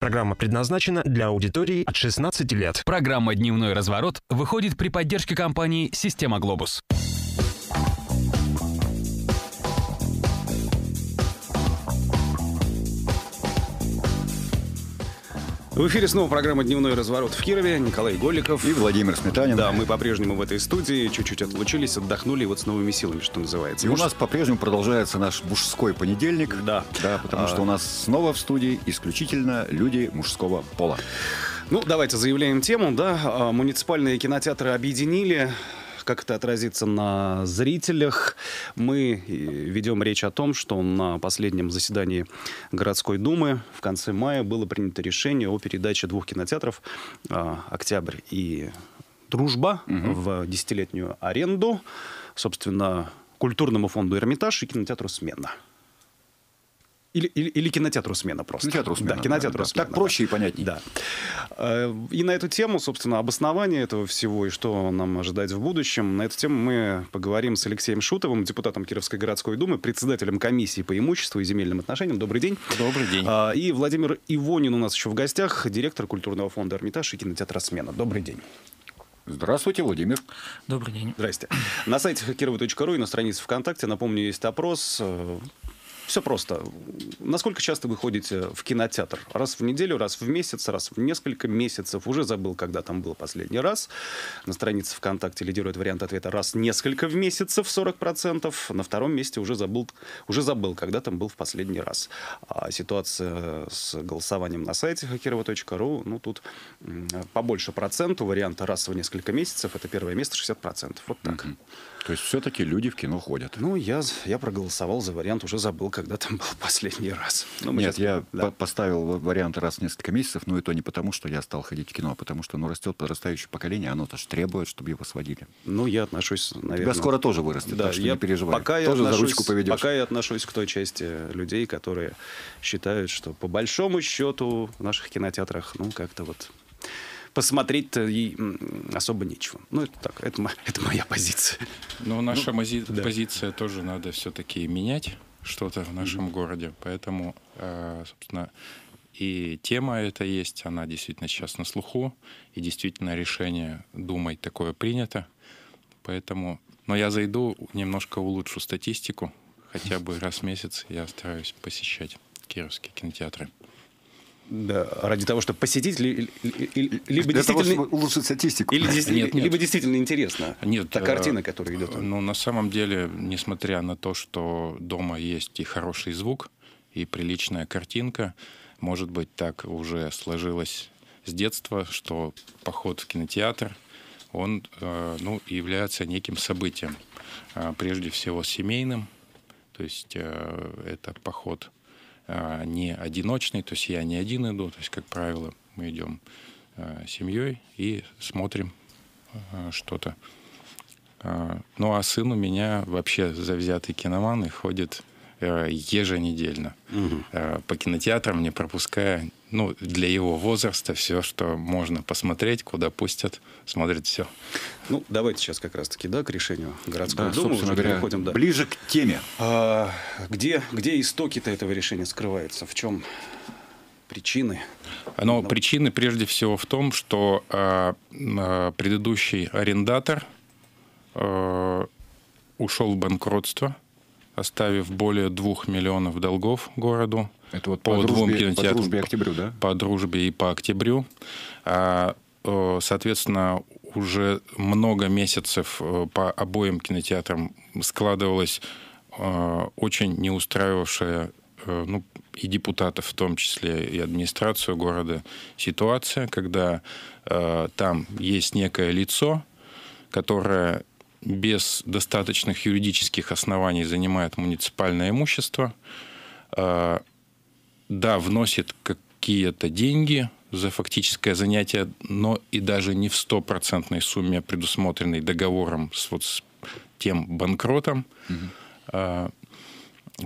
Программа предназначена для аудитории от 16 лет. Программа «Дневной разворот» выходит при поддержке компании «Система Глобус». В эфире снова программа «Дневной разворот» в Кирове. Николай Голиков. И Владимир Сметанин. Да, мы по-прежнему в этой студии. Чуть-чуть отлучились, отдохнули, вот с новыми силами, что называется. И у нас по-прежнему продолжается наш мужской понедельник. Да. Да, потому А. что у нас снова в студии исключительно люди мужского пола. Ну, давайте заявляем тему, да. А, Муниципальные кинотеатры объединили. Как это отразится на зрителях? Мы э, ведем речь о том, что на последнем заседании городской думы в конце мая было принято решение о передаче двух кинотеатров а, «Октябрь» и «Дружба» в десятилетнюю аренду, собственно, культурному фонду «Эрмитаж» и кинотеатру «Смена». Или, или, или кинотеатру «Смена» просто. Кинотеатру «Смена», Да, кинотеатру да. «Смена», Так проще да. и понятней. Да. Э, И на эту тему, собственно, обоснование этого всего и что нам ожидать в будущем, на эту тему мы поговорим с Алексеем Шутовым, депутатом Кировской городской думы, председателем комиссии по имуществу и земельным отношениям. Добрый день. Добрый день. А, И Владимир Ивонин у нас еще в гостях, директор культурного фонда «Эрмитаж» и кинотеатра «Смена». Добрый день. Здравствуйте, Владимир. Добрый день. Здрасте. На сайте хакирова.ру и на странице ВКонтакте, напомню, есть опрос. Все просто. Насколько часто вы ходите в кинотеатр? Раз в неделю, раз в месяц, раз в несколько месяцев? Уже забыл, когда там был последний раз. На странице ВКонтакте лидирует вариант ответа раз несколько в месяцев, 40%. На втором месте уже забыл, уже забыл, когда там был в последний раз. А ситуация с голосованием на сайте хакирова.ру, ну, тут побольше проценту. Варианта раз в несколько месяцев. Это первое место, 60%. Вот так. То есть все-таки люди в кино ходят. Ну, я, я проголосовал за вариант, уже забыл, когда там был последний раз. Ну, мы Нет, щас- я да. по- поставил вариант раз в несколько месяцев, но и то не потому, что я стал ходить в кино, а потому что ну, растет подрастающее поколение, оно тоже требует, чтобы его сводили. Ну, я отношусь, наверное... тебя скоро тоже вырастет, Да, так что я не переживай. Пока я, тоже за отношусь, ручку поведешь. пока я отношусь к той части людей, которые считают, что по большому счету в наших кинотеатрах, ну, как-то вот посмотреть-то м, особо нечего. Ну, это так, это, это моя позиция. Но наша мази- да. позиция тоже надо все-таки менять что-то в нашем городе. Поэтому, э, собственно, и тема эта есть, она действительно сейчас на слуху, и действительно решение Думой такое принято. Поэтому, но я зайду, немножко улучшу статистику, хотя бы раз в месяц я стараюсь посещать кировские кинотеатры. Да, ради того, чтобы посетить, ли- ли- ли- либо Для того, действительно... чтобы улучшить статистику. Или, Нет, нет. либо действительно интересно. Нет, Та э, картина, которая идет. Ну, на самом деле, несмотря на то, что дома есть и хороший звук, и приличная картинка, может быть, так уже сложилось с детства, что поход в кинотеатр, он э, ну, является неким событием. А, Прежде всего семейным, то есть э, это поход э, не одиночный, то есть я не один иду, то есть, как правило, мы идем э, семьей и смотрим э, что-то. А, Ну, а сын у меня вообще завзятый киноман и ходит э, еженедельно э, по кинотеатрам, не пропуская, ну, для его возраста все, что можно посмотреть, куда пустят, смотрит все. Ну, давайте сейчас как раз-таки, да, к решению городской Да, собственно уже говоря, переходим, да. ближе к теме. А, где, где истоки-то этого решения скрываются? В чем причины? Но Ну. причины прежде всего в том, что э, э, предыдущий арендатор э, ушел в банкротство, оставив более двух миллионов долгов городу. Это вот по, по, двум дружбе, по кинотеатрам. дружбе и октябрю, да? по дружбе и по октябрю. А, э, Соответственно, уже много месяцев э, по обоим кинотеатрам складывалась э, очень не устраивавшая э, ну, и депутатов, в том числе и администрацию города, ситуация, когда э, там есть некое лицо, которое без достаточных юридических оснований занимает муниципальное имущество, э, да, вносит какие-то деньги за фактическое занятие, но и даже не в стопроцентной сумме, предусмотренной договором с, вот, с тем банкротом. А,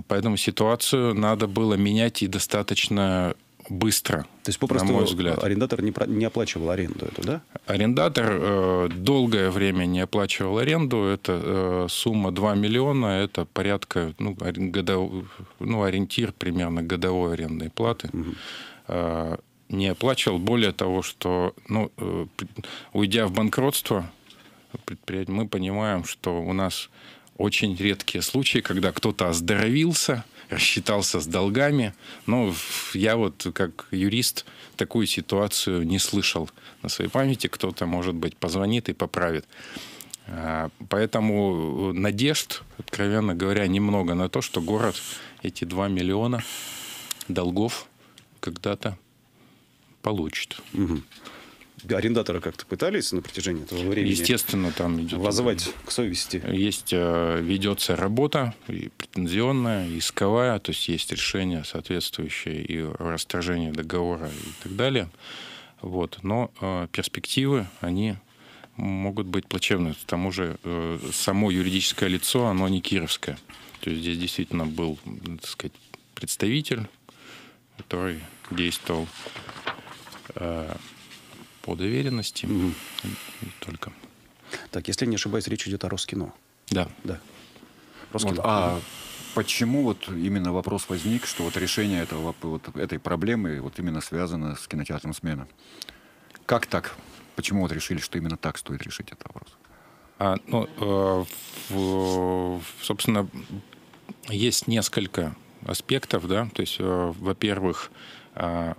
Поэтому ситуацию надо было менять и достаточно быстро, То есть, попросту, на мой взгляд. арендатор не, не оплачивал аренду эту, да? Арендатор э, долгое время не оплачивал аренду. Это э, сумма 2 миллиона. Это порядка, ну, годов- ну, ориентир примерно годовой арендной платы. Э, не оплачивал. Более того, что ну, э, уйдя в банкротство, предприятие, мы понимаем, что у нас очень редкие случаи, когда кто-то оздоровился, рассчитался с долгами. Но я вот как юрист такую ситуацию не слышал на своей памяти. Кто-то, может быть, позвонит и поправит. А, поэтому надежд, откровенно говоря, немного на то, что город эти 2 миллиона долгов когда-то получит. Угу. Арендатора как-то пытались на протяжении этого времени? Естественно, там идет... Возвать к совести? Есть, э, ведется работа и претензионная, и исковая, то есть есть решение соответствующее и расторжение договора и так далее. Вот. Но э, перспективы, они могут быть плачевны. К тому же э, само юридическое лицо, оно не кировское. То есть здесь действительно был, так сказать, представитель, который действовал э, по доверенности угу. только. Так, если не ошибаюсь, речь идет о Роскино. Да. Да. Роскино. Вот, а почему вот именно вопрос возник, что вот решение этого, вот этой проблемы вот именно связано с кинотеатром «Смена»? Как так? Почему вот решили, что именно так стоит решить этот вопрос? А, ну, э, в, собственно, есть несколько аспектов, да, то есть, э, во-первых, э,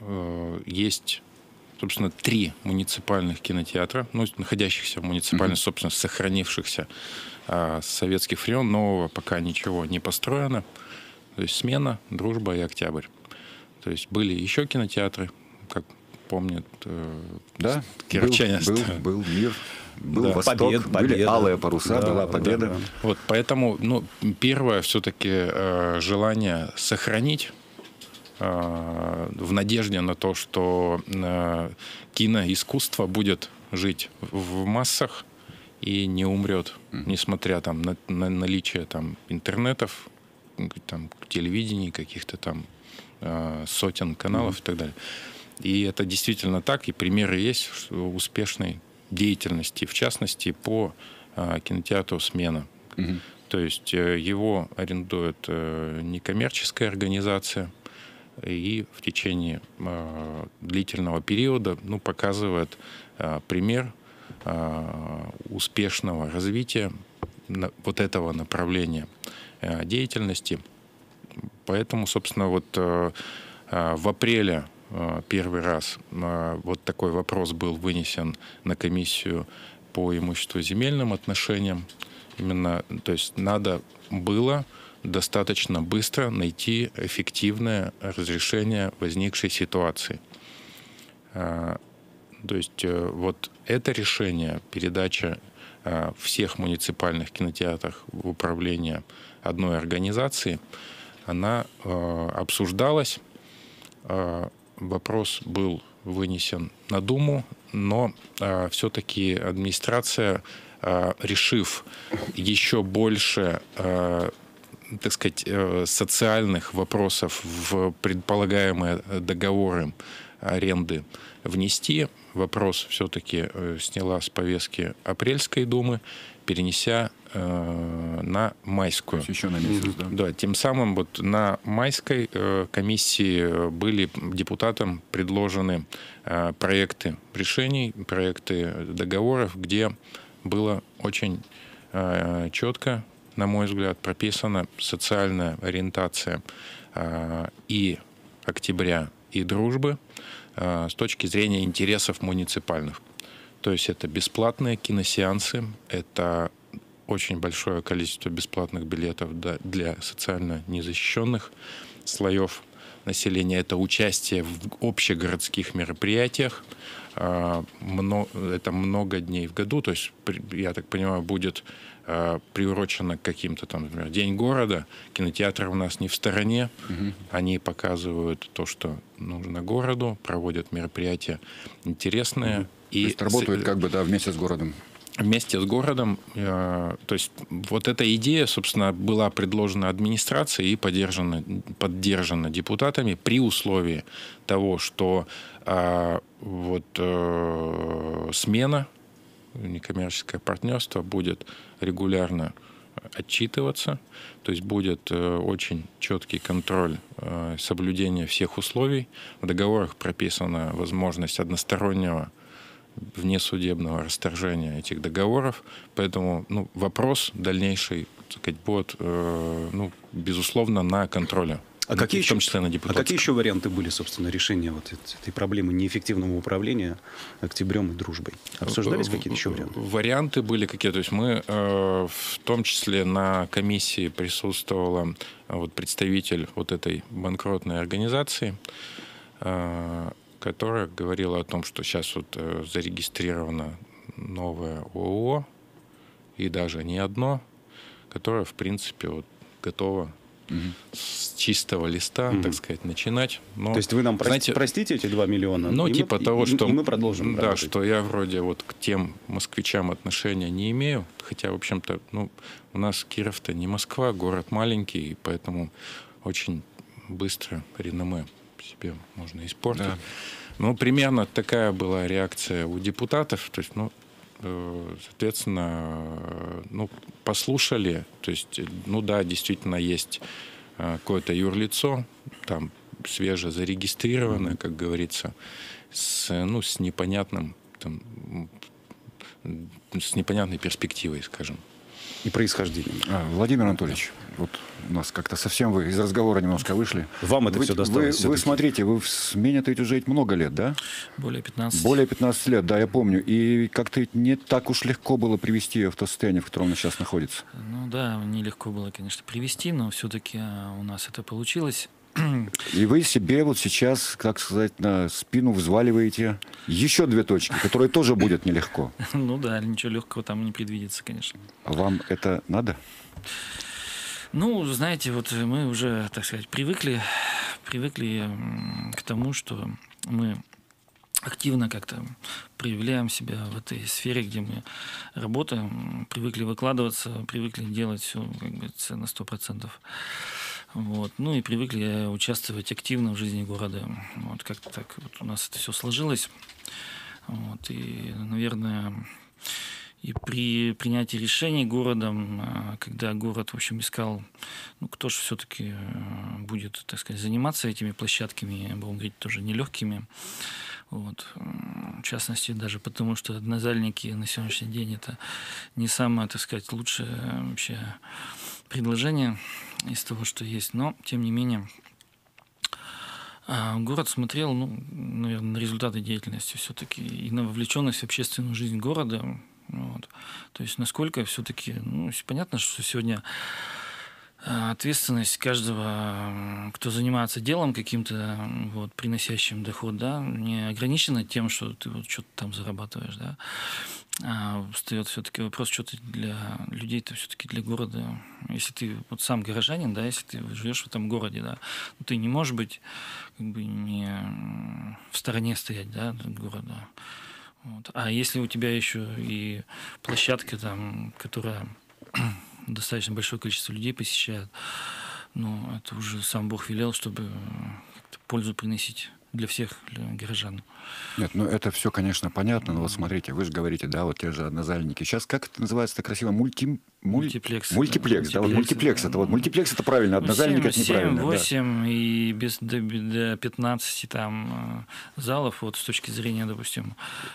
э, есть собственно, три муниципальных кинотеатра, ну, находящихся в муниципальной mm-hmm. собственности, сохранившихся э, с советских времен. Нового пока ничего не построено. То есть смена, дружба и октябрь. То есть были еще кинотеатры, как помнят э, да, кировчане. Был, был, был мир, был да. Восток, Побед, были победа. алые паруса, да, была победа. Да, да. Вот, поэтому, ну, первое все-таки э, желание сохранить в надежде на то, что э, киноискусство будет жить в массах и не умрет, несмотря там на, на наличие там интернетов, там телевидений каких-то там э, сотен каналов mm. и так далее. И это действительно так, и примеры есть успешной деятельности, в частности, по кинотеатру «Смена». Угу. То есть э, его арендует э, некоммерческая организация, и в течение а, длительного периода ну, показывает а, пример успешного развития вот этого направления э, деятельности. Поэтому, собственно, вот в апреле Э, первый раз э, вот такой вопрос был вынесен на комиссию по имуществу земельным отношениям. Именно, то есть надо было достаточно быстро найти эффективное разрешение возникшей ситуации. Э, то есть вот это решение, передача всех муниципальных кинотеатров в управление одной организации, она обсуждалась вопрос был вынесен на Думу, но э, все-таки администрация, э, решив еще больше, э, так сказать, э, социальных вопросов в предполагаемые договоры аренды внести, вопрос все-таки э, сняла с повестки апрельской думы, перенеся э, на майскую. еще на месяц, да? Да, тем самым вот на майской э, комиссии были депутатам предложены э, проекты решений, проекты договоров, где было очень э, четко, на мой взгляд, прописана социальная ориентация э, и октября, и дружбы э, с точки зрения интересов муниципальных. То есть это бесплатные киносеансы, это очень большое количество бесплатных билетов для социально незащищенных слоев населения. Это участие в общегородских мероприятиях. А, это много дней в году. То есть, я так понимаю, будет а, приурочено к каким-то там, например, День города. Кинотеатры у нас не в стороне. Угу. Они показывают то, что нужно городу, проводят мероприятия интересные. Угу. И То есть работают как бы да, вместе с городом вместе с городом. Э, то есть вот эта идея, собственно, была предложена администрацией и поддержана, поддержана депутатами при условии того, что э, вот э, смена некоммерческое партнерство будет регулярно отчитываться, то есть будет э, очень четкий контроль э, соблюдения всех условий. В договорах прописана возможность одностороннего внесудебного расторжения этих договоров, поэтому ну, вопрос дальнейший сказать, будет, э, ну, безусловно, на контроле. А какие в том еще, числе на а какие еще варианты были, собственно, решения вот эт- этой проблемы неэффективного управления октябрем и дружбой? Обсуждались В- какие-то еще варианты? Варианты были какие? То есть мы э, в том числе на комиссии присутствовала э, вот представитель вот этой банкротной организации, э, которая говорила о том, что сейчас вот э, зарегистрировано новое ООО, и даже не одно, которое, в принципе, вот готово с чистого листа, Мгм. так сказать, начинать. Но, То есть вы нам знаете, простите эти 2 миллиона? ну, мы- типа и- того, и- что... И мы продолжим Да, работать. что я вроде вот к тем москвичам отношения не имею. Хотя, в общем-то, ну, у нас Киров-то не Москва, город маленький, и поэтому очень быстро реноме себе можно испортить. Да. Ну, примерно такая была реакция у депутатов. То есть, ну, соответственно, э, ну, послушали. То есть, э, ну да, действительно есть э, какое-то юрлицо, там свеже зарегистрированное, как говорится, с, э, ну, с непонятным там, с непонятной перспективой, скажем. И происхождением. А, Владимир Анатольевич, вот у нас как-то совсем вы из разговора немножко вышли. Вам это Вы- все вы, досталось вы всё-таки. смотрите, вы в смене-то ведь уже ведь много лет, да? Более 15. Более 15 лет, да, я помню. И как-то не так уж легко было привести ее в то состояние, в котором она сейчас находится. Ну да, нелегко было, конечно, привести, но все-таки у нас это получилось. И вы себе вот сейчас, как сказать, на спину взваливаете еще две точки, которые тоже будет нелегко. ну да, ничего легкого там не предвидится, конечно. А вам это надо? Ну, знаете, вот мы уже, так сказать, привыкли, привыкли к тому, что мы активно как-то проявляем себя в этой сфере, где мы работаем, привыкли выкладываться, привыкли делать все как бы на сто процентов. Вот. Ну и привыкли участвовать активно в жизни города. Вот как-то так вот у нас это все сложилось. Вот. И, наверное, и при принятии решений городом, а, когда город, в общем, искал, ну, кто же все-таки будет, так сказать, заниматься этими площадками, будем говорить, тоже нелегкими. Вот. В частности, даже потому, что однозальники на сегодняшний день это не самое, так сказать, лучшее вообще предложение из того, что есть. Но, тем не менее, а, город смотрел, ну, наверное, на результаты деятельности все-таки и на вовлеченность в общественную жизнь города. Вот. То есть насколько все-таки, ну, понятно, что сегодня а, ответственность каждого, кто занимается делом каким-то, вот, приносящим доход, да, не ограничена тем, что ты вот что-то там зарабатываешь, да. А встает все-таки вопрос, что ты для людей-то все-таки для города. Если ты вот сам горожанин, да, если ты живешь в этом городе, да, ну, ты не можешь быть как бы не в стороне стоять, да, от города. Вот. А если у тебя еще и площадка там, которая достаточно большое количество людей посещает, ну, это уже сам Бог велел, чтобы как-то пользу приносить для всех для горожан. Нет, ну это все, конечно, понятно, но вот смотрите, вы же говорите, да, вот те же однозальники. Сейчас как это называется красиво? Мульти... муль- Мультиплекс, Мультиплекс, да, да, вот мультиплекс, мультиплекс это вот. Мультиплекс это правильно, однозальник это 7, неправильно. да. 8 и без, до, до 15 там э, залов, вот с точки зрения, допустим,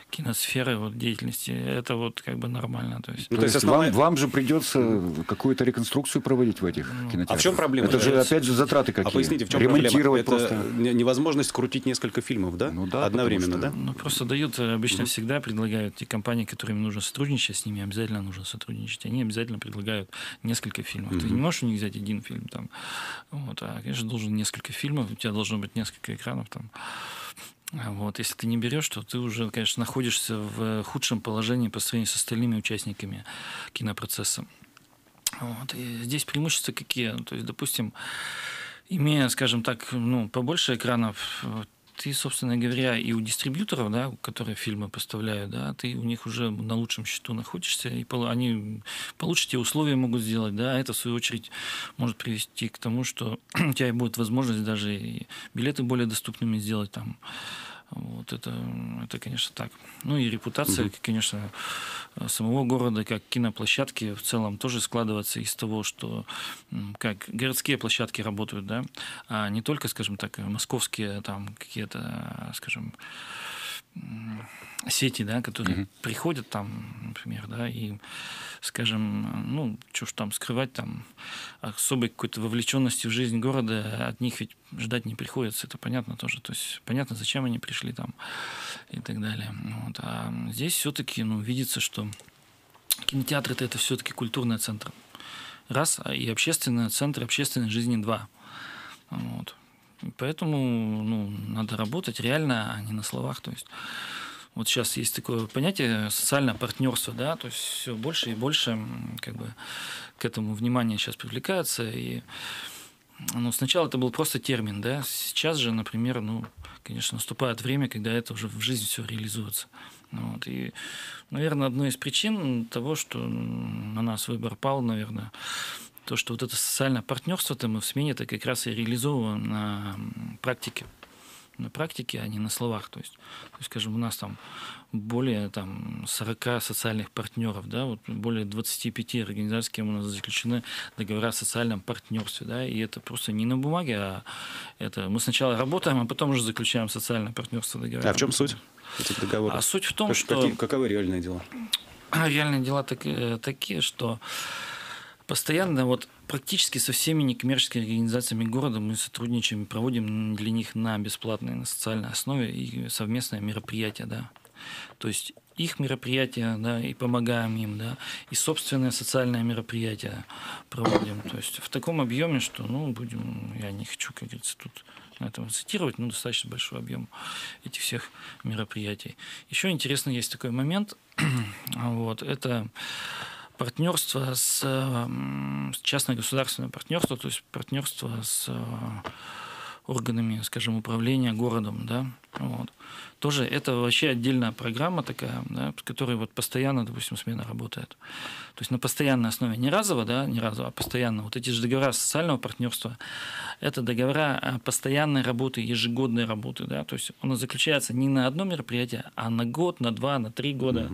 киносферы, вот деятельности, это вот как бы нормально. То есть, Ну, То, то есть основная- вам, вам же придется какую-то реконструкцию проводить в этих кинотеатрах. А в чем проблема? Это же, Это- опять же, затраты какие. А поясните, в чем Ремонтировать проблема? Это просто. не- невозможность крутить несколько фильмов, да? Ну да, Одновременно, потому да? Ну, просто дают, э, обычно всегда предлагают те компании, которым нужно сотрудничать, с ними обязательно нужно сотрудничать. Они обязательно предлагают несколько фильмов. Ты не можешь у них взять один фильм там. Вот, а, конечно, должен несколько фильмов, у тебя должно быть несколько экранов там. А Вот. Если ты не берешь, то ты уже, конечно, находишься в худшем положении по сравнению с остальными участниками кинопроцесса. Вот. И здесь преимущества какие? То есть, допустим, имея, скажем так, ну, побольше экранов, ты, собственно говоря, и у дистрибьюторов, да, которые фильмы поставляют, да, ты у них уже на лучшем счету находишься, и они получше тебе условия могут сделать, да, это, в свою очередь, может привести к тому, что у тебя будет возможность даже билеты более доступными сделать там, Вот это, это, конечно, так. Ну и репутация, конечно, самого города как киноплощадки в целом тоже складывается из того, что как городские площадки работают, да, а не только, скажем так, московские там какие-то, скажем, сети, да, которые приходят там, например, да, и, скажем, ну, что ж там скрывать, там, особой какой-то вовлеченности в жизнь города от них ведь ждать не приходится, это понятно тоже, то есть понятно, зачем они пришли там и так далее. Вот. А здесь все-таки, ну, видится, что кинотеатр это, это все-таки культурный центр. Раз, а и общественный центр общественной жизни два. Вот. Поэтому ну, надо работать реально, а не на словах. То есть вот сейчас есть такое понятие социальное партнерство, да, то есть все больше и больше как бы к этому внимание сейчас привлекается. И ну, сначала это был просто термин, да, сейчас же, например, ну, конечно, наступает время, когда это уже в жизнь все реализуется. Вот. И, наверное, одной из причин того, что на нас выбор пал, наверное, то, что вот это социальное партнерство-то мы в смене-то как раз и реализовываем на практике. На практике, а не на словах. То есть, то есть, скажем, у нас там более там, 40 социальных партнеров, да, вот более 25 организаций, с кем у нас заключены договора о социальном партнерстве, да, и это просто не на бумаге, а это мы сначала работаем, а потом уже заключаем социальное партнерство договора. А в чем суть этих договоров? А суть в том, Как- что какие- каковы реальные дела? а реальные дела так- э, такие, что постоянно вот практически со всеми некоммерческими организациями города мы сотрудничаем, проводим для них на бесплатной, на социальной основе и совместное мероприятие, да. То есть их мероприятия, да, и помогаем им, да, и собственные социальные мероприятия проводим. То есть в таком объеме, что, ну, будем, я не хочу, как говорится, тут этом цитировать, но достаточно большой объем этих всех мероприятий. Еще интересно есть такой момент, вот, это партнерство с, м, с частно-государственное партнерство, то есть партнерство с э, органами, скажем, управления городом, да, вот. Тоже это вообще отдельная программа такая, да, в которой вот постоянно, допустим, смена работает. То есть на постоянной основе, не разово, да, не разово, а постоянно. Вот эти же договора социального партнерства, это договора о постоянной работы, ежегодной работы, да, то есть он заключается не на одно мероприятие, а на год, на два, на три года.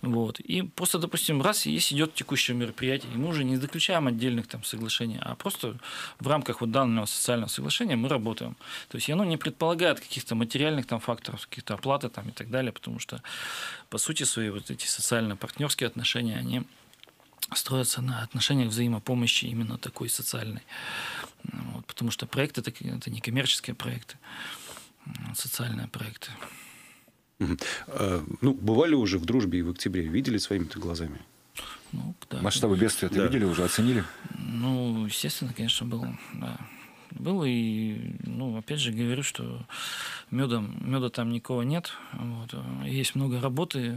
Вот. И просто, допустим, раз есть идет текущее мероприятие, и мы уже не заключаем отдельных там соглашений, а просто в рамках вот данного социального соглашения мы работаем. То есть оно не предполагает каких-то материальных там факторов, каких-то оплаты там и так далее, потому что по сути свои вот эти социально-партнерские отношения, они строятся на отношениях взаимопомощи именно такой социальной. Вот, потому что проекты это, это не коммерческие проекты, а социальные проекты. Э, Ну, бывали уже в дружбе и в октябре, видели своими-то глазами? Ну, да. Масштабы бедствия ты Да. видели уже, оценили? Ну, естественно, конечно, был. Да. Был и, ну, опять же говорю, что медом, меда там никого нет. Вот. а Есть много работы,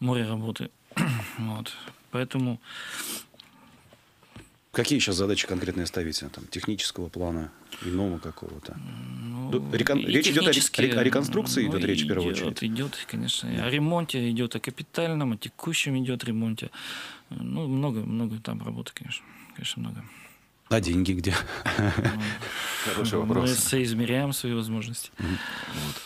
море работы. Вот. Поэтому Какие сейчас задачи конкретные ставите? Там, технического плана, иного какого-то? ну, Ну, рекон- речь идет о о реконструкции идет речь в первую идет, очередь? Идет, конечно, о ремонте идет, о капитальном, о текущем идет ремонте. Ну, много, много там работы, конечно. Конечно, много. А деньги где? Хороший Мы вопрос. соизмеряем свои возможности.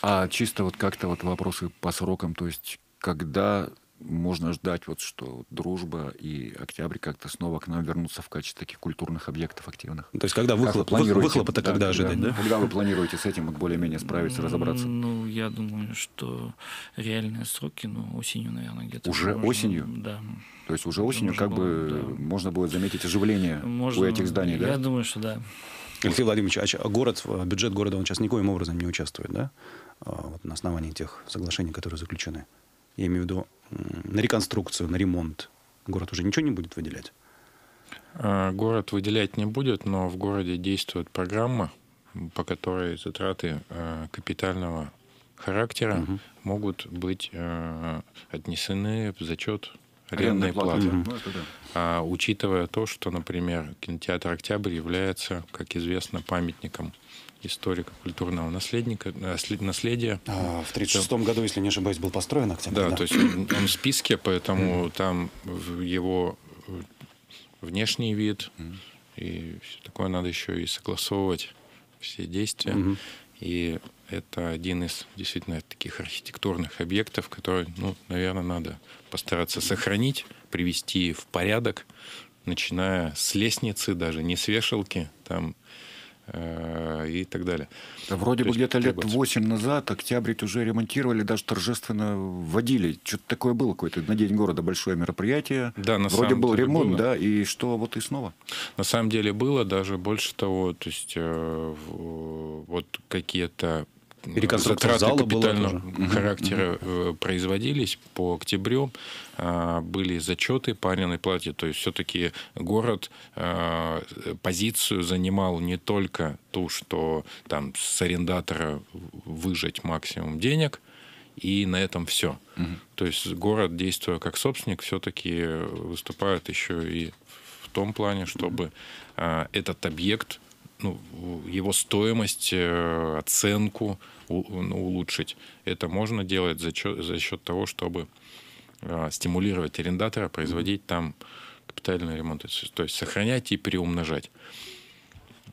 А чисто вот как-то вот вопросы по срокам, то есть когда можно ждать вот что дружба и октябрь как-то снова к нам вернутся в качестве таких культурных объектов активных? То есть, когда Как вы выхлоп, планируете? выхлопа-то Да, когда ожидать, да? Когда вы планируете с этим вот более-менее справиться, разобраться? Ну, я думаю, что реальные сроки, ну, осенью, наверное, где-то. Уже можно- осенью? Да. То есть уже осенью Можно как было, бы да. можно будет заметить оживление Можно, у этих зданий, Я да? думаю, что да. Алексей Владимирович, а а город, в- бюджет города, он сейчас никоим образом не участвует, да? А, Вот на основании тех соглашений, которые заключены. Я имею в виду на реконструкцию, на ремонт. Город уже ничего не будет выделять? А, Город выделять не будет, но в городе действует программа, по которой затраты э, капитального характера могут быть э, отнесены в зачет арендной платы. Это да. А, учитывая то, что, например, кинотеатр «Октябрь» является, как известно, памятником историко-культурного наследника, наслед- наследия. А, в 1936 году, если не ошибаюсь, был построен октябрь. Да, то есть он, он в списке, поэтому там в его э, внешний вид и все такое надо еще и согласовывать все действия. Мгм. И это один из действительно таких архитектурных объектов, который, ну, наверное, надо постараться сохранить, привести в порядок, начиная с лестницы, даже не с вешалки, там э, и так далее. Да, вроде То бы где-то лет требуется. 8 назад Октябрь уже ремонтировали, даже торжественно вводили. Что-то такое было какое-то на День города большое мероприятие. Да, на Вроде самом был деле ремонт, было. да, и что вот и снова. На самом деле было даже больше того, то есть э, вот какие-то Реконструкция затраты зала была капитального тоже. характера э, производились по октябрю, а, были зачеты по арендной плате, то есть все-таки город а, позицию занимал не только ту, что там с арендатора выжать максимум денег, и на этом все. То есть город, действуя как собственник, все-таки выступает еще и в том плане, чтобы а, этот объект, ну, его стоимость, э, оценку ну, улучшить. Это можно делать за, чё- за счет того, чтобы а, стимулировать арендатора производить там капитальные ремонты. То есть- сохранять и переумножать.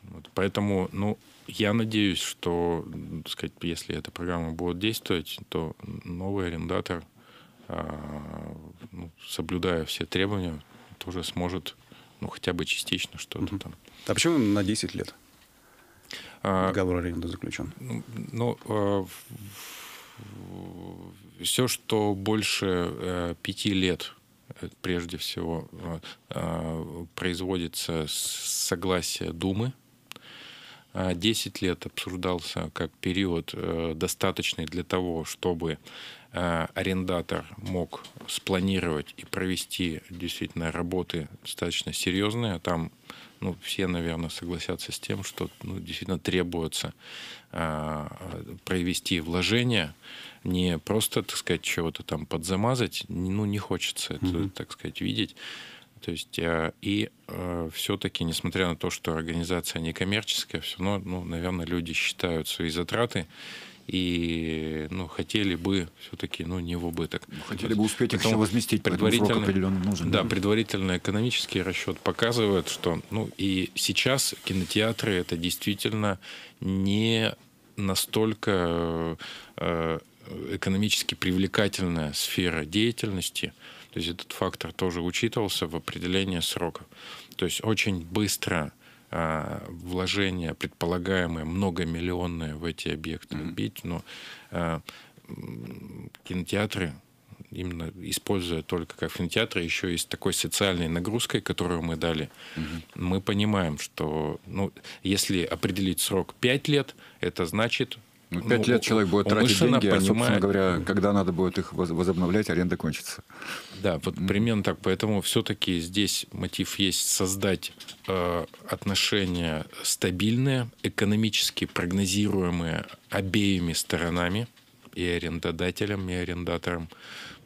Вот, поэтому, ну, я надеюсь, что, так сказать, если эта программа будет действовать, то новый арендатор, а, ну, соблюдая все требования, тоже сможет, ну, хотя бы частично что-то там. А почему на 10 лет договор аренды заключен? Ну, э, все, что больше э, пяти лет, э, прежде всего, производится с согласия Думы. А 10 лет обсуждался как период достаточный для того, чтобы арендатор мог спланировать и провести действительно работы достаточно серьезные. Там ну, все, наверное, согласятся с тем, что ну, действительно требуется э, провести вложения, не просто, так сказать, чего-то там подзамазать, ну, не хочется это, так сказать, видеть. То есть э, и все-таки, несмотря на то, что организация некоммерческая, все равно, ну, наверное, люди считают свои затраты и ну, хотели бы все-таки ну, не в убыток. Хотели бы успеть их Поэтому еще возместить, предварительный- определенный нужен. Да, предварительный экономический расчет показывает, что ну и сейчас кинотеатры это действительно не настолько э, экономически привлекательная сфера деятельности. То есть этот фактор тоже учитывался в определении сроков. То есть очень быстро вложения, предполагаемые многомиллионные в эти объекты бить, но а, кинотеатры именно используя только как кинотеатры, еще и с такой социальной нагрузкой, которую мы дали, мы понимаем, что ну, если определить срок 5 лет, это значит... Ну, пять лет человек будет тратить деньги, а, собственно говоря, когда надо будет их воз- возобновлять, аренда кончится. Да, вот примерно так. Поэтому все-таки здесь мотив есть создать э, отношения стабильные, экономически прогнозируемые обеими сторонами, и арендодателем, и арендатором.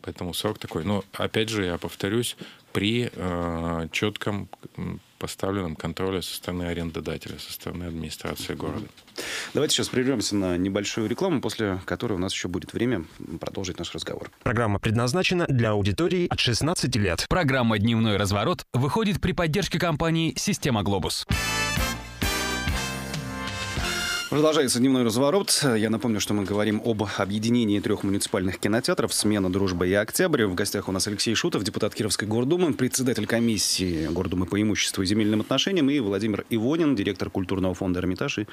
Поэтому срок такой. Но опять же, я повторюсь, при э, четком поставленном контроле со стороны арендодателя, со стороны администрации города. Давайте сейчас прервемся на небольшую рекламу, после которой у нас еще будет время продолжить наш разговор. Программа предназначена для аудитории от 16 лет. Программа «Дневной разворот» выходит при поддержке компании «Система Глобус». Продолжается дневной разворот. Я напомню, что мы говорим об объединении трех муниципальных кинотеатров «Смена», «Дружба» и «Октябрь». В гостях у нас Алексей Шутов, депутат Кировской гордумы, председатель комиссии гордумы по имуществу и земельным отношениям, и Владимир Ивонин, директор культурного фонда «Эрмитаж» и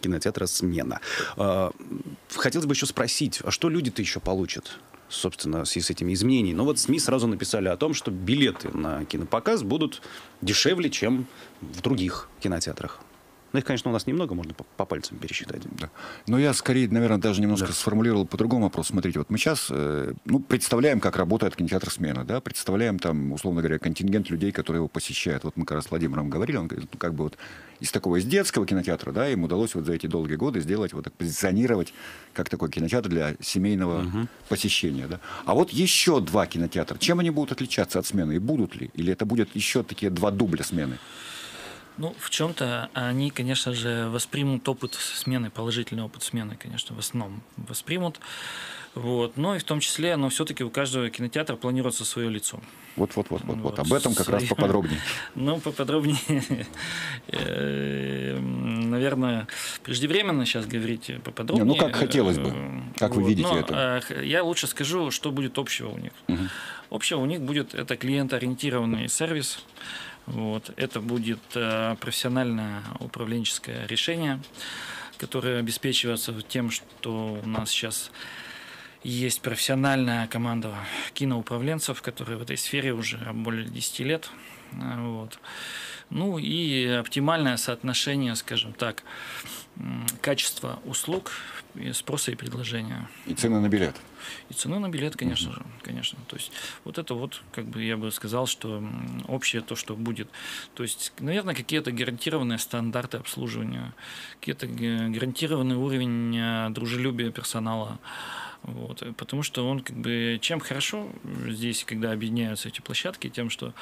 кинотеатра «Смена». А, Хотелось бы еще спросить, а что люди-то еще получат? собственно, связи с этими изменениями. Но вот СМИ сразу написали о том, что билеты на кинопоказ будут дешевле, чем в других кинотеатрах. Ну, их, конечно, у нас немного, можно по, по пальцам пересчитать. Да. Но я скорее, наверное, даже немножко сформулировал по-другому вопрос. Смотрите, вот мы сейчас э, ну, представляем, как работает кинотеатр «Смена», да, представляем там, условно говоря, контингент людей, которые его посещают. Вот мы как раз с Владимиром говорили, он говорит, ну, как бы вот из такого, из детского кинотеатра, да, им удалось вот за эти долгие годы сделать, вот так позиционировать, как такой кинотеатр для семейного посещения, да. А вот еще два кинотеатра, чем они будут отличаться от «Смены» и будут ли? Или это будет еще такие два дубля «Смены»? Ну, в чем-то они, конечно же, воспримут опыт смены, положительный опыт смены, конечно, в основном воспримут. Вот. Но и в том числе, но все-таки у каждого кинотеатра планируется свое лицо. Вот, вот, вот, вот, вот. Об этом как раз поподробнее. Ну, поподробнее, э, наверное, преждевременно сейчас говорить поподробнее. Не, ну, как хотелось бы. Э, Как вы видите но, это? э, Я лучше скажу, что будет общего у них. Общего у них будет это клиентоориентированный сервис. Вот. Это будет э, профессиональное управленческое решение, которое обеспечивается тем, что у нас сейчас есть профессиональная команда киноуправленцев, которые в этой сфере уже более 10 лет. А, Вот. Ну и оптимальное соотношение, скажем так, качества услуг, спроса и предложения. И цены на билет. И цены на билет, конечно же, конечно. То есть вот это вот, как бы я бы сказал, что общее то, что будет. То есть, наверное, какие-то гарантированные стандарты обслуживания, какие-то га- гарантированный уровень э, дружелюбия персонала. Вот. э, Потому что он как бы чем хорошо здесь, когда объединяются эти площадки, тем, что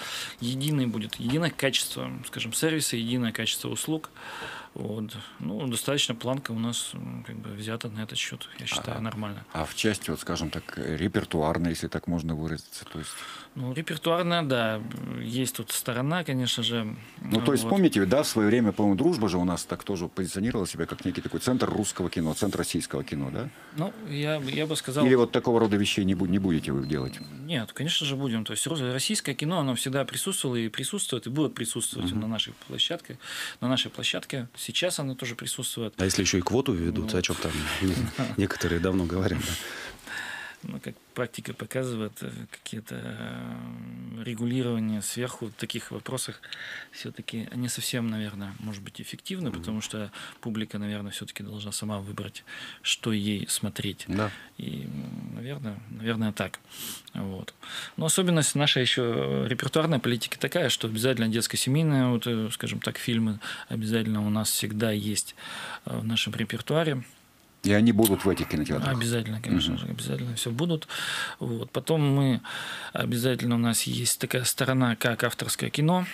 единый будет, единое качество, скажем, сервиса, единое качество услуг. Вот. Ну, достаточно планка у нас как бы взята на этот счет, я считаю, Ага. нормально. А в части, вот скажем так, репертуарной, если так можно выразиться, то есть... Ну, репертуарная, да, есть тут сторона, конечно же. Ну, то есть, Вот. помните, да, в свое время, по-моему, «Дружба» же у нас так тоже позиционировала себя как некий такой центр русского кино, центр российского кино, да? Ну, я, я бы сказал... Или вот такого рода вещей не, не будете вы делать? Нет, конечно же будем. То есть российское кино, оно всегда присутствовало и присутствует, и будет присутствовать на нашей площадке. На нашей площадке. Сейчас оно тоже присутствует. А если еще и квоту введут, Ну. о чем там некоторые давно говорят. да. Ну, как практика показывает, э, какие-то э, регулирования сверху в таких вопросах все-таки не совсем, наверное, может быть эффективны, потому что публика, наверное, все-таки должна сама выбрать, что ей смотреть. Да. И, наверное, наверное, так. Вот. Но особенность нашей еще репертуарной политики такая, что обязательно детско-семейные, вот, э, скажем так, фильмы обязательно у нас всегда есть в нашем репертуаре. И они будут в этих кинотеатрах? Обязательно, конечно же, обязательно все будут. Вот. Потом мы обязательно у нас есть такая сторона, как авторское кино.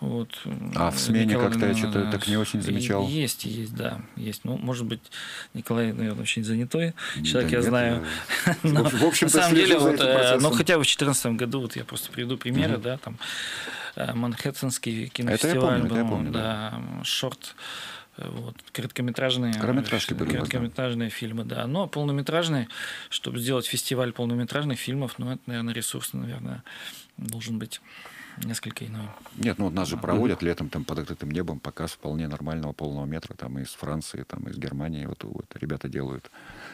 Вот. А в смене Николай, как-то я что-то так не очень замечал. Есть, есть, да, есть. Ну, может быть, Николай, наверное, очень занятой человек, Да я нет, знаю. я- Но в общем- на самом деле, вот, э, ну, хотя бы в 2014 году, вот я просто приведу примеры, да, там э, Манхэттенский кинофестиваль помню, это я был, помню, да, шорт, э, вот, короткометражные, Короткометражки были короткометражные фильмы, да. Но полнометражные, чтобы сделать фестиваль полнометражных фильмов, ну, это, наверное, ресурс, наверное, должен быть несколько иной. Нет, ну вот нас же проводят летом там под открытым небом показ вполне нормального полного метра там из Франции, там из Германии. Вот, вот ребята делают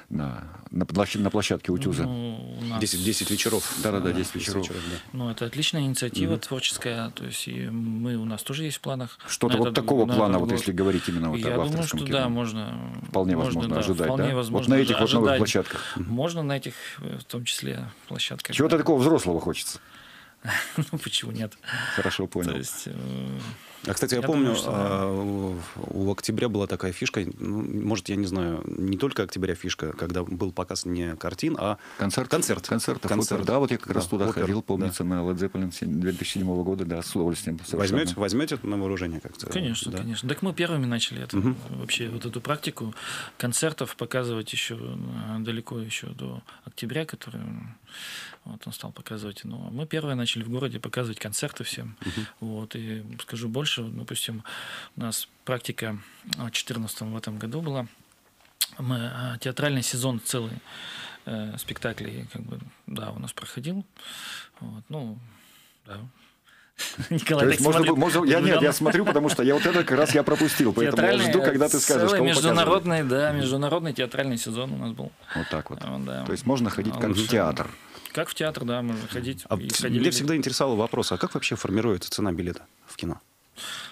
на, на, площадке, на площадке Утюза. Ну, у нас- 10, 10 вечеров. Да-да-да, 10 вечеров. да. Ну, это отличная инициатива творческая, то есть и мы у нас тоже есть в планах. Что-то вот этот- такого на плана, вот год. если говорить именно вот Я об думаю, авторском что кино. да, можно. Вполне можно, возможно да, ожидать, вполне да? возможно вот на этих вот новых площадках. Можно на этих, э, в том числе, площадках. Чего-то да. такого взрослого хочется. Ну, почему нет? Хорошо То понял. есть, э, А, кстати, я, Я помню, думаю, что да. а, у, у октября была такая фишка, ну, может, я не знаю, не только октября фишка, когда был показ не картин, а Концерт? концерт. Концерт. Концерт. опер. Да, вот я как раз Да, туда опер, ходил, да. помнится, на Led Zeppelin 7 2007 года, да, с удовольствием. совершенно. Возьмете, возьмете на вооружение как-то? Конечно, да? конечно. Так мы первыми начали это. Вообще вот эту практику концертов показывать еще э, далеко еще до октября, который вот он стал показывать. Но мы первые начали в городе показывать концерты всем. Вот и скажу больше, вот, допустим, у нас практика в 2014 в этом году была. Мы э, театральный сезон целый э, спектаклей как бы да у нас проходил. Вот, ну да. Николай То есть можно, смотрит бы- можно- я нет, я смотрю, потому что я вот это как раз я пропустил, поэтому я жду, когда ты скажешь, целый международный, да, международный театральный сезон у нас был. показывают. Вот так вот. А, да. То есть можно ходить как А, в театр. Как в театр, да, можно ходить. А меня всегда интересовал вопрос, а как вообще формируется цена билета в кино?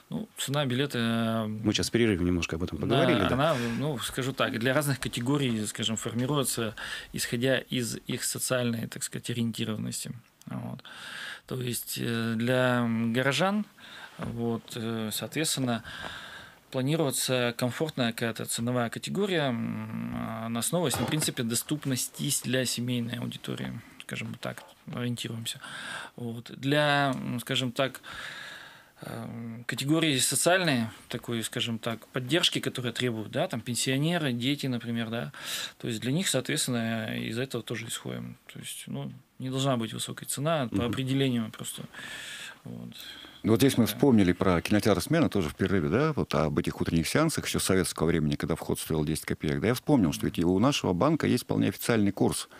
Ну, цена билета... Мы сейчас в перерыве немножко об этом поговорили. да, да. Она, ну, скажу так, для разных категорий, скажем, формируется, исходя из их социальной, так сказать, ориентированности. Вот. То есть э, для горожан, вот, э, соответственно, планируется комфортная какая-то ценовая категория, м, она основываясь на принципе доступности для семейной аудитории, скажем так, ориентируемся. Вот. Для, скажем так, категории социальные, такой, скажем так, поддержки, которые требуют, да, там пенсионеры, дети, например, да, то есть для них, соответственно, из этого тоже исходим. То есть, ну, не должна быть высокая цена по определению просто. Вот. Ну, вот здесь мы вспомнили про кинотеатр «Смена» тоже в перерыве, да, вот об этих утренних сеансах еще с советского времени, когда вход стоил 10 копеек. Да, я вспомнил, что ведь у нашего банка есть вполне официальный курс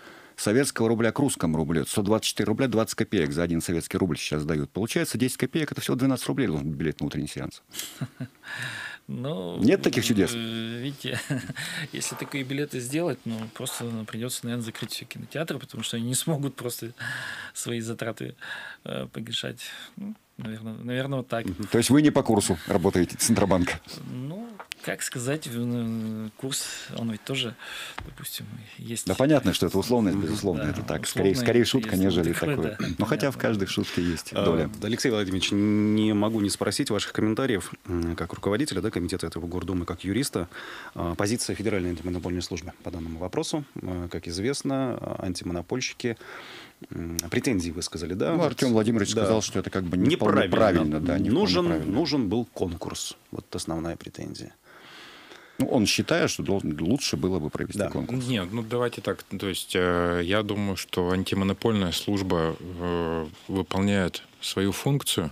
советского рубля к русскому рублю. 124 рубля 20 копеек за один советский рубль сейчас дают. Получается, 10 копеек – это всего 12 рублей должен быть билет на утренний сеанс. Ну, Нет таких чудес? э, Видите, если такие билеты сделать, ну, просто придется, наверное, закрыть все кинотеатры, потому что они не смогут просто свои затраты э, погашать. Ну, наверное, наверное, вот так. То есть вы не по курсу работаете Центробанка? Ну, как сказать, курс, он ведь тоже, допустим, есть... Да понятно, что это условность, безусловно. Да, это так. Скорее, скорее шутка, если нежели такое, такое. да. Но хотя в каждой шутке есть А, доля. Алексей Владимирович, не могу не спросить ваших комментариев, как руководителя да, комитета этого Гордумы, как юриста. А, Позиция Федеральной антимонопольной службы по данному вопросу. А, Как известно, антимонопольщики претензии высказали, да? Ну, Артем Владимирович да. сказал, что это как бы не неправильно. правильно. Да, не нужен, правильно. нужен был конкурс. Вот основная претензия. Ну, он считает, что должен, лучше было бы провести Да. конкурс. Нет, ну давайте так. То есть э, я думаю, что антимонопольная служба э, выполняет свою функцию,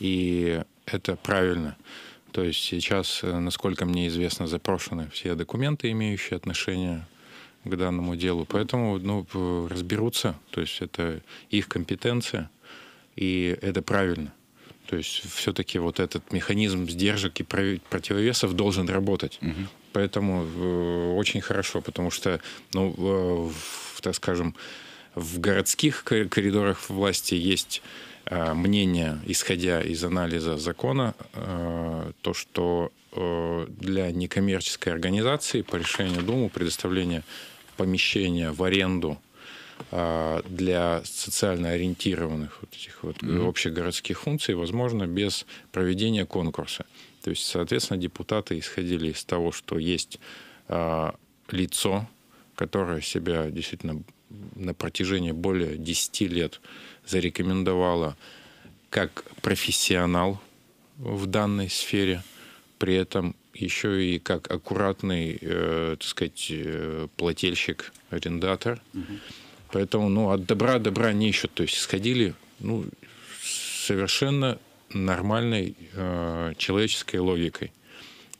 и это правильно. То есть сейчас, э, насколько мне известно, запрошены все документы, имеющие отношение к данному делу. Поэтому ну, разберутся. То есть это их компетенция, и это правильно. То есть все-таки вот этот механизм сдержек и противовесов должен работать. Поэтому э, очень хорошо, потому что, ну, э, в, так скажем, в городских ко- коридорах власти есть э, мнение, исходя из анализа закона, э, то, что э, для некоммерческой организации по решению Думы предоставление помещения в аренду а, для социально ориентированных вот этих вот общегородских функций возможно без проведения конкурса. То есть, соответственно, депутаты исходили из того, что есть а, лицо, которое себя действительно на протяжении более 10 лет зарекомендовало как профессионал в данной сфере, при этом еще и как аккуратный, э, так сказать, э, плательщик, арендатор. Поэтому, ну, от добра добра не ищут. То есть сходили, ну, с совершенно нормальной э, человеческой логикой.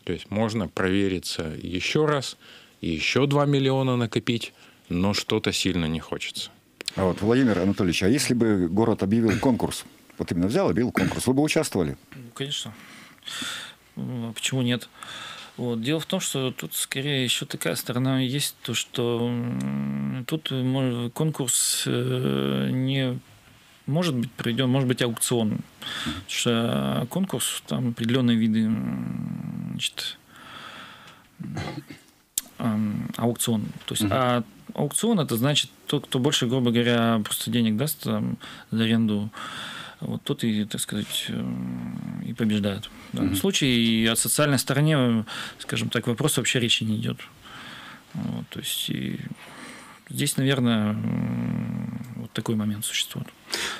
То есть можно провериться еще раз, и еще 2 миллиона накопить, но что-то сильно не хочется. А вот, Владимир Анатольевич, а если бы город объявил конкурс, вот именно взял, объявил конкурс, вы бы участвовали? Ну, Конечно. Почему нет? Вот. Дело в том, что тут скорее еще такая сторона есть, то что тут э, конкурс э, не может быть проведен, может быть аукцион. Потому что конкурс, там определенные виды значит, аукцион. То есть, а аукцион это значит тот, кто больше, грубо говоря, просто денег даст там, за аренду вот тот и, так сказать, и побеждает. В данном случае и о социальной стороне, скажем так, вопрос вообще речи не идет. Вот, то есть и здесь, наверное, такой момент существует.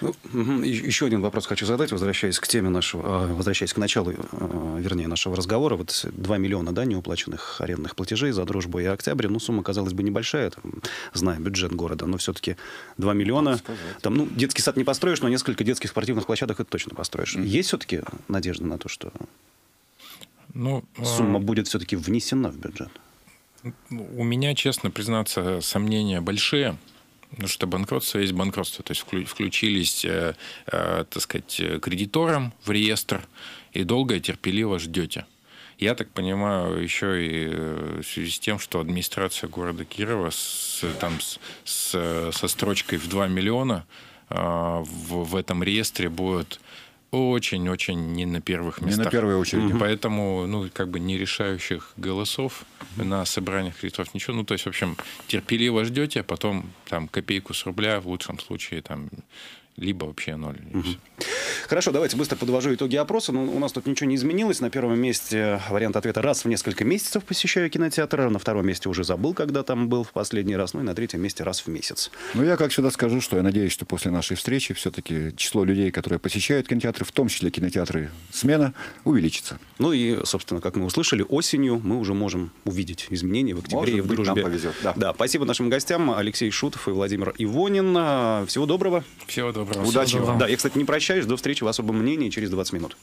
Ну, Еще один вопрос хочу задать, возвращаясь к теме нашего, а, возвращаясь к началу, э, вернее, нашего разговора. Вот 2 миллиона, да, неуплаченных арендных платежей за дружбу и октябрь. Ну, сумма, казалось бы, небольшая, там, зная бюджет города, но все-таки 2 миллиона. Там, ну, детский сад не построишь, но несколько детских спортивных площадок это точно построишь. Есть все-таки надежда на то, что Ну, э, сумма будет все-таки внесена в бюджет? У меня, честно признаться, сомнения большие. Потому что банкротство есть банкротство. То есть вклю- включились, э, э, так сказать, кредиторам в реестр и долго и терпеливо ждете. Я так понимаю, еще и э, в связи с тем, что администрация города Кирова с, там, с- с- со строчкой в 2 миллиона э, в, в этом реестре будет очень-очень не на первых Не местах. на первой очереди. Поэтому, ну, как бы не решающих голосов на собраниях кредитов ничего. Ну, то есть, в общем, терпеливо ждете, а потом там копейку с рубля, в лучшем случае, там, либо вообще ноль. всё. Хорошо, давайте быстро подвожу итоги опроса. Ну, у нас тут ничего не изменилось. На первом месте вариант ответа раз в несколько месяцев посещаю кинотеатр. На втором месте уже забыл, когда там был в последний раз. Ну и на третьем месте раз в месяц. Ну, я, как всегда, скажу, что я надеюсь, что после нашей встречи все-таки число людей, которые посещают кинотеатры, в том числе кинотеатры «Смена», увеличится. Ну и, собственно, как мы услышали, осенью мы уже можем увидеть изменения в октябре Может и в быть, нам дружбе. повезет, да. да, спасибо нашим гостям Алексей Шутов и Владимир Ивонин. Всего доброго. Всего доброго. Удачи вам. Да, я, кстати, не прощаюсь. До встречи в особом мнении через 20 минут.